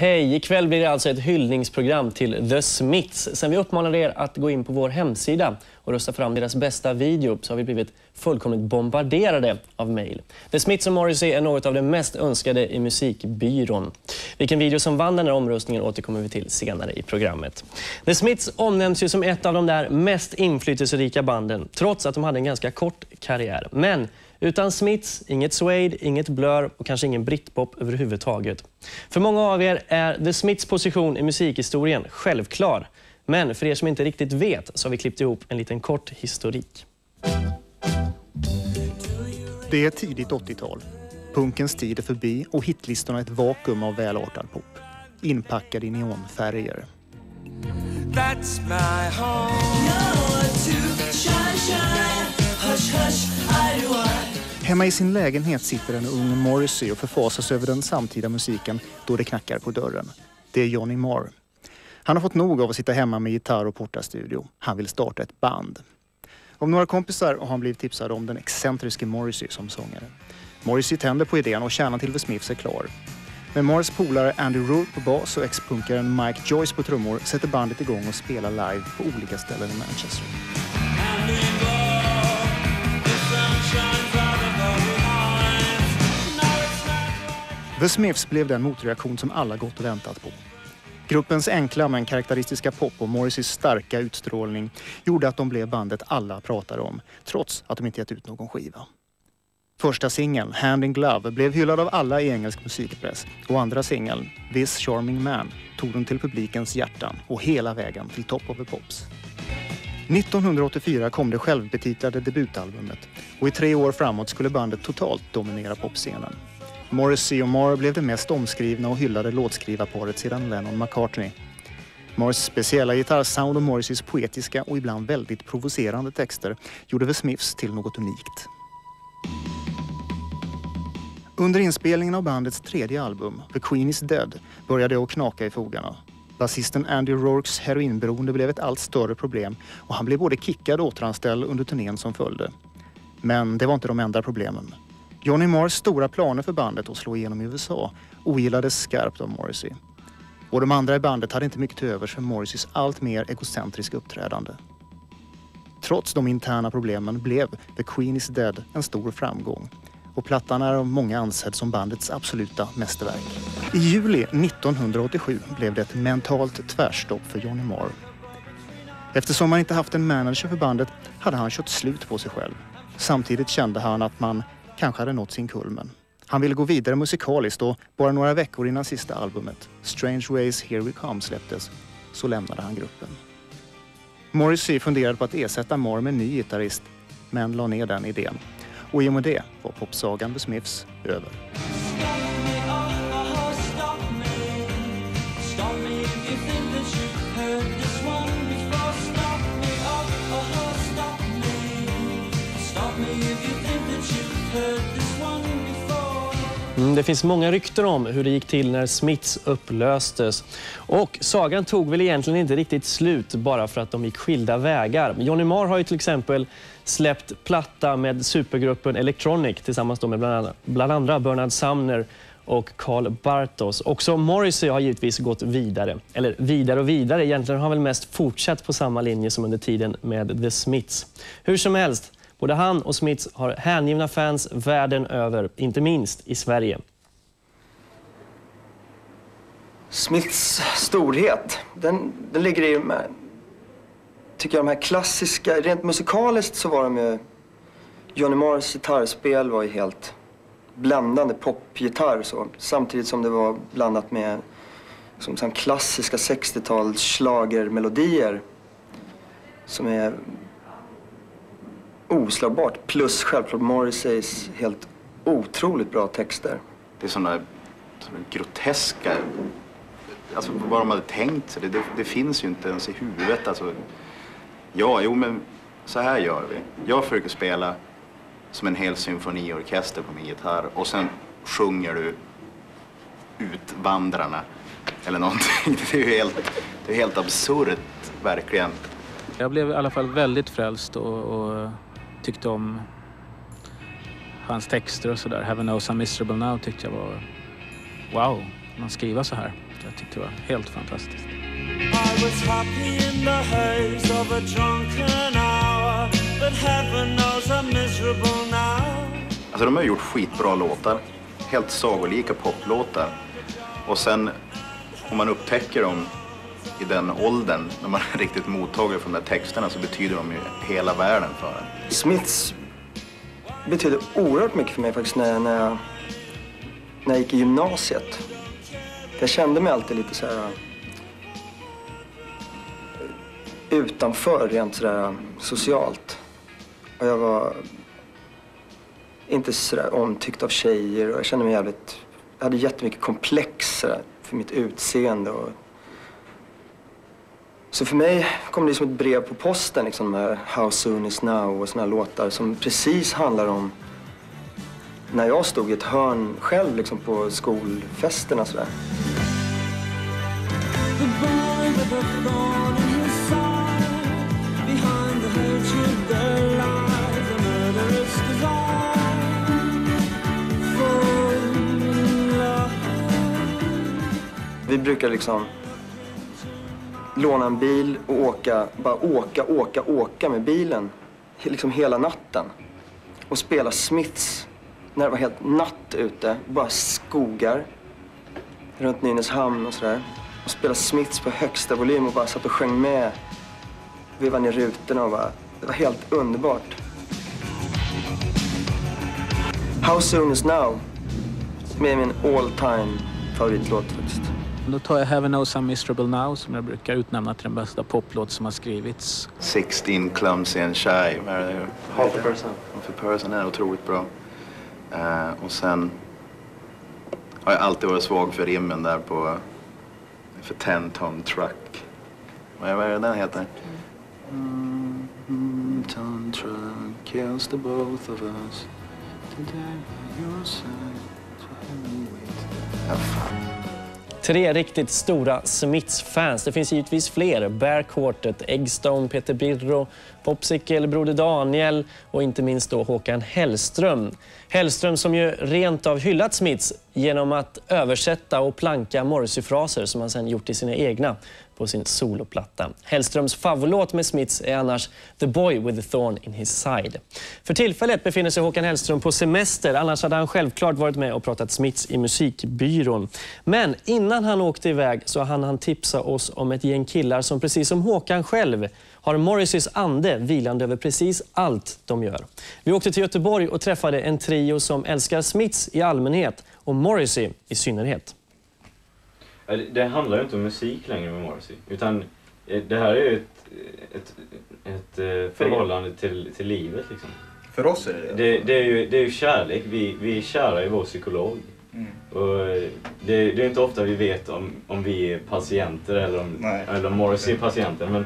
Hej! Ikväll blir det alltså ett hyllningsprogram till The Smiths. Sen vi uppmanade er att gå in på vår hemsida och rösta fram deras bästa video så har vi blivit fullkomligt bombarderade av mejl. The Smiths och Morrissey är något av det mest önskade i musikbyrån. Vilken video som vann den här omröstningen återkommer vi till senare i programmet. The Smiths omnämns ju som ett av de där mest inflytelserika banden trots att de hade en ganska kort karriär. Men utan Smiths, inget Suede, inget Blur och kanske ingen britpop överhuvudtaget. För många av er är The Smiths position i musikhistorien självklar. Men för er som inte riktigt vet så har vi klippt ihop en liten kort historik. Det är tidigt 80-tal. Punkens tid är förbi och hitlistorna ett vakuum av välartad pop. Inpackad i neonfärger. That's my home. Hemma i sin lägenhet sitter en ung Morrissey och förfasas över den samtida musiken då det knackar på dörren. Det är Johnny Marr. Han har fått nog av att sitta hemma med gitarr och portastudio. Han vill starta ett band. Av några kompisar har han blivit tipsad om den excentriske Morrissey som sångare. Morrissey tänder på idén och kärnan till The Smiths är klar. Med Morris polare Andy Rourke på bas och ex-punkaren Mike Joyce på trummor sätter bandet igång och spelar live på olika ställen i Manchester. The Smiths blev den motreaktion som alla gått och väntat på. Gruppens enkla men karaktäristiska pop och Morrisseys starka utstrålning gjorde att de blev bandet alla pratade om, trots att de inte gett ut någon skiva. Första singeln, Hand in Glove, blev hyllad av alla i engelsk musikpress och andra singeln, This Charming Man, tog dem till publikens hjärtan och hela vägen till Top of the Pops. 1984 kom det självbetitlade debutalbumet och i tre år framåt skulle bandet totalt dominera popscenen. Morrissey och Marr blev det mest omskrivna och hyllade låtskrivarparet sedan Lennon-McCartney. Marrs speciella gitarrsound och Morrisseys poetiska och ibland väldigt provocerande texter gjorde The Smiths till något unikt. Under inspelningen av bandets tredje album, The Queen is Dead, började det att knaka i fogarna. Basisten Andy Rourkes heroinberoende blev ett allt större problem och han blev både kickad och återanställd under turnén som följde. Men det var inte de enda problemen. Johnny Marrs stora planer för bandet att slå igenom i USA ogillades skarpt av Morrissey. Och de andra i bandet hade inte mycket till övers för Morrisseys allt mer egocentriska uppträdande. Trots de interna problemen blev The Queen is Dead en stor framgång och plattan är av många ansedd som bandets absoluta mästerverk. I juli 1987 blev det ett mentalt tvärstopp för Johnny Marr. Eftersom han inte haft en manager för bandet hade han kört slut på sig själv. Samtidigt kände han att man kanske hade nått sin kulmen. Han ville gå vidare musikaliskt och bara några veckor innan sista albumet, Strange Ways Here We Come, släpptes så lämnade han gruppen. Morrissey funderade på att ersätta Marr med en ny gitarrist men la ner den idén. Och i och med det var popsagan The Smiths över. Mm, det finns många rykten om hur det gick till när Smiths upplöstes. Och sagan tog väl egentligen inte riktigt slut bara för att de gick skilda vägar. Johnny Marr har ju till exempel släppt platta med supergruppen Electronic tillsammans med bland andra, bland andra Bernard Sumner och Carl Bartos. Också Morrissey har givetvis gått vidare. Eller vidare och vidare, egentligen har han väl mest fortsatt på samma linje som under tiden med The Smiths. Hur som helst, Både han och Smiths har hängivna fans världen över, inte minst i Sverige. Smiths storhet, den, den ligger i de här, tycker jag, de här klassiska, rent musikaliskt så var de ju, Johnny Morris gitarrspel var ju helt bländande popgitarr så, samtidigt som det var blandat med liksom, som, som klassiska 60-tals schlagermelodier som är oslagbart. Plus självklart Morrisseys helt otroligt bra texter. Det är sådana, sådana groteska... Alltså vad de hade tänkt sig. Det, det, det, finns ju inte ens i huvudet. Alltså, ja, jo men så här gör vi. Jag försöker spela som en hel symfoniorkester på min gitarr och sen sjunger du Utvandrarna eller någonting. Det är ju helt, det är helt absurt, verkligen. Jag blev i alla fall väldigt frälst och, och tyckte om hans texter och sådär. Heaven knows I'm miserable now tyckte jag var wow, man skriva så här. Jag tyckte det var helt fantastiskt. I was happy in the haze of a drunken hour, but heaven knows I'm miserable now. Alltså de har gjort skitbra låtar. Helt sagolika poplåtar. Och sen om man upptäcker dem i den åldern, när man är riktigt mottaglig för de där texterna, så betyder de ju hela världen för en. Smiths betydde oerhört mycket för mig faktiskt när jag, när jag, när jag gick i gymnasiet. Jag kände mig alltid lite så här eh, utanför rent sådär eh, socialt. Och jag var inte sådär omtyckt av tjejer och jag kände mig jävligt... Jag hade jättemycket komplex sådär, för mitt utseende och... Så för mig kom det som ett brev på posten, liksom de här How soon is now och såna här låtar som precis handlar om när jag stod i ett hörn själv liksom på skolfesterna sådär. The Vi brukar liksom låna en bil och åka, bara åka, åka, åka med bilen liksom hela natten. Och spela Smiths när det var helt natt ute, bara skogar runt Nynäshamn och sådär. Och spela Smiths på högsta volym och bara satt och sjöng med. Vevade ner rutorna och bara, det var helt underbart. How soon is now? Med min all time favoritlåt faktiskt. Då tar jag Heaven knows I'm miserable now som jag brukar utnämna till den bästa poplåt som har skrivits. 16 clumsy and shy. Half a person. Half a person är otroligt bra. Eh, och sen har jag alltid varit svag för rimmen där på för 10 ton truck. Vad är, det den heter? Mm, ton truck kills the both of us. Today by your side. Ja, fan. Tre riktigt stora Smiths-fans. Det finns givetvis fler. Bear Quartet, Eggstone, Peter Birro, Popsicle, Broder Daniel och inte minst då Håkan Hellström. Hellström som ju rent av hyllat Smiths genom att översätta och planka Morrissey-fraser som han sen gjort till sina egna på sin soloplatta. Hellströms favoritlåt med Smiths är annars The Boy with the Thorn in his side. För tillfället befinner sig Håkan Hellström på semester, annars hade han självklart varit med och pratat Smiths i musikbyrån. Men innan han åkte iväg så hann han tipsa oss om ett gäng killar som precis som Håkan själv har Morrisseys ande vilande över precis allt de gör. Vi åkte till Göteborg och träffade en trio som älskar Smiths i allmänhet och Morrissey i synnerhet. Det- handlar ju inte om musik längre med Morrissey. Utan eh, det här är ju ett, ett, ett, eh, förhållande till, till livet liksom. För oss är det det. Det, det, är, ju, det är ju kärlek. Vi, vi är kära i vår psykolog. Mm. Och eh, det, det är inte ofta vi vet om, om vi är patienter eller om, Nej. eller om Morrissey är patienter. Men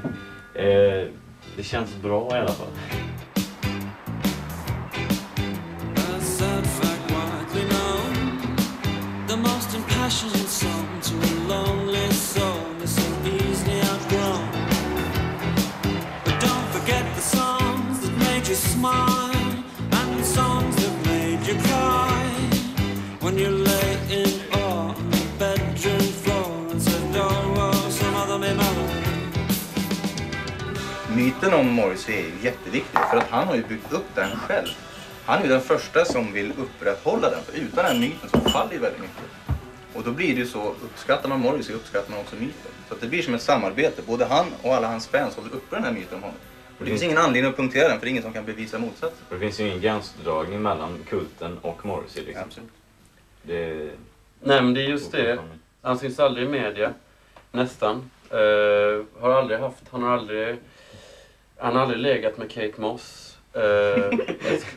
eh, det känns bra i alla fall. The most impassioned song to a Myten om Morrissey är jätteviktig för att han har ju byggt upp den själv. Han är ju den första som vill upprätthålla den. För utan den myten så faller ju väldigt mycket. Och då blir det ju så, uppskattar man Morrissey uppskattar man också myten. Så att det blir som ett samarbete. Både han och alla hans fans håller uppe den här myten om honom. Och det finns ingen anledning att punktera den för det är ingen som kan bevisa motsatsen. Det finns ju ingen gränsdragning mellan kulten och Morrissey. Liksom. Absolut. Det, Nej men det är just det. Han syns aldrig i media. Nästan. Eh, har aldrig haft, han har aldrig, han har aldrig legat med Kate Moss. Uh,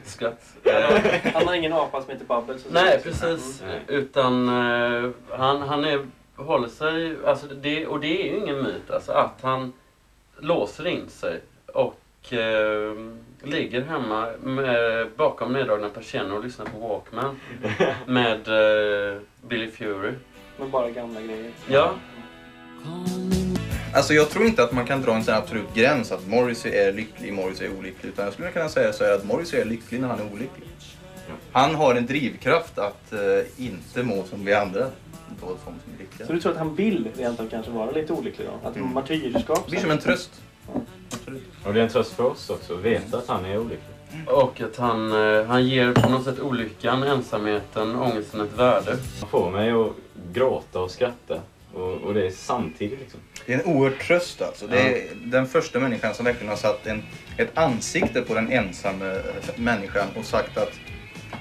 skratt. Eh, Han har ingen apa som heter Bubbles. nej precis. Nej. Utan eh, han, han är, håller sig, alltså det, och det är ju ingen myt alltså att han låser in sig och eh, ligger hemma med, bakom neddragna persienner och lyssnar på Walkman med eh, Billy Fury. Med bara gamla grejer. Ja, Alltså jag tror inte att man kan dra en sån absolut gräns att Morrissey är lycklig, Morrissey är olycklig. Utan jag skulle kunna säga så här att Morrissey är lycklig när han är olycklig. Han har en drivkraft att eh, inte må som vi andra. vad som är lycka. Så du tror att han vill rent av kanske vara lite olycklig då? Att Mm. martyrskap... Det blir som en tröst. Och det är en tröst för oss också att veta att han är olycklig. Och att han, eh, han ger på något sätt olyckan, ensamheten, ångesten ett värde. Han får mig att gråta och skratta. Och, det är samtidigt liksom. Det är en oerhörd tröst alltså. Det är den första människan som verkligen har satt en, ett ansikte på den ensamma människan och sagt att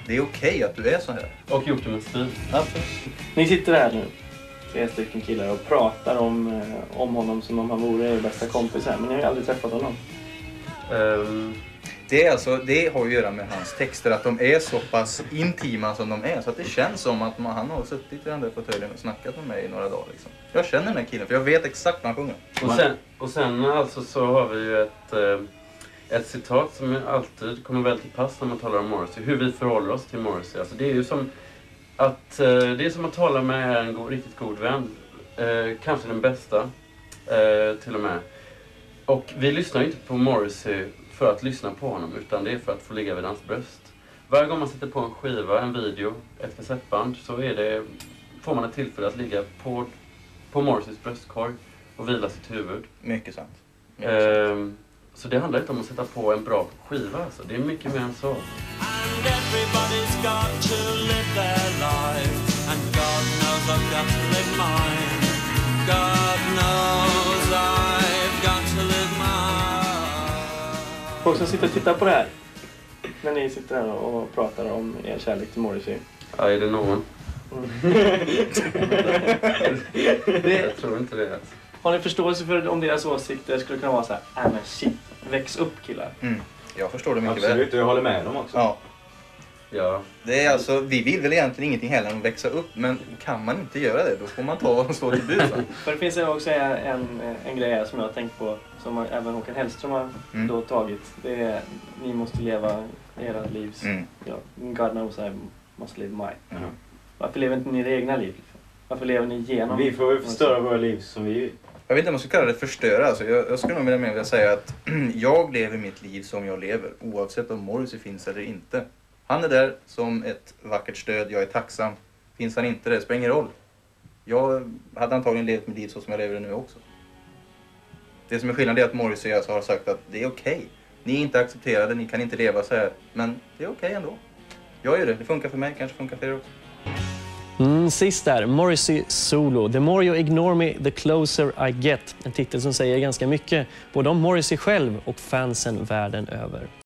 det är okej att du är så här. Och gjort det med stil. Absolut. Ni sitter här nu, tre stycken killar, och pratar om, eh, om honom som om han vore er bästa kompis här. Men ni har ju aldrig träffat honom. Ehm, det, är alltså, det har att göra med hans texter, att de är så pass intima som de är. Så att det känns som att man, han har suttit i den där fåtöljen och snackat med mig i några dagar. Liksom. Jag känner den här killen, för jag vet exakt vad han sjunger. och, sen, och sen alltså så har vi ju ett, eh, ett citat som alltid kommer väl till pass när man talar om Morrissey. Hur vi förhåller oss till Morrissey. Alltså det är ju som att, eh, det är som att tala med en go riktigt god vän. Eh, kanske den bästa eh, till och med. Och vi lyssnar ju inte på Morrissey för att lyssna på honom utan det är för att få ligga vid hans bröst. Varje gång man sätter på en skiva, en video, ett kassettband så är det, får man ett tillfälle att ligga på, på Morrisseys bröstkorg och vila sitt huvud. Mycket sant. Mycket sant. Ehm, så det handlar inte om att sätta på en bra skiva alltså. Det är mycket mer än så. And everybody's got to live their life. And God knows I've got to live mine. God Folk som sitter och tittar på det här, när ni sitter här och pratar om er kärlek till Morrissey. Ja, är det någon? Det, Jag tror inte det. Alltså. har ni förståelse för om deras åsikter skulle kunna vara så här, äh men shit, väx upp killar. Mm. Jag förstår det mycket väl. Absolut, och jag håller med dem också. Ja, Ja. det är alltså, vi vill väl egentligen ingenting heller än att växa upp, men kan man inte göra det, då får man ta och stå till bud. va? För det finns också en, en grej här som jag har tänkt på, som även Håkan Hellström har Mm. då tagit. Det är, ni måste leva era livs... Mm. Ja, God knows I must live mine. Ja. Varför lever inte ni era egna liv? Varför lever ni igenom? Vi får väl förstöra våra liv som vi. Jag vet inte om man ska kalla det förstöra. Alltså, jag, jag skulle nog vilja säga att jag lever mitt liv som jag lever, oavsett om Morrissey finns eller inte. Han är där som ett vackert stöd, jag är tacksam. Finns han inte där, spelar ingen roll. Jag hade antagligen levt mitt liv så som jag lever det nu också. Det som är skillnaden är att Morrissey alltså har sagt att det är okej. Ni är inte accepterade, ni kan inte leva så här. Men det är okej ändå. Jag gör det, det funkar för mig, kanske funkar för er också. Mm, sist där, Morrissey Solo. The more you ignore me, the closer I get. En titel som säger ganska mycket, både om Morrissey själv och fansen världen över.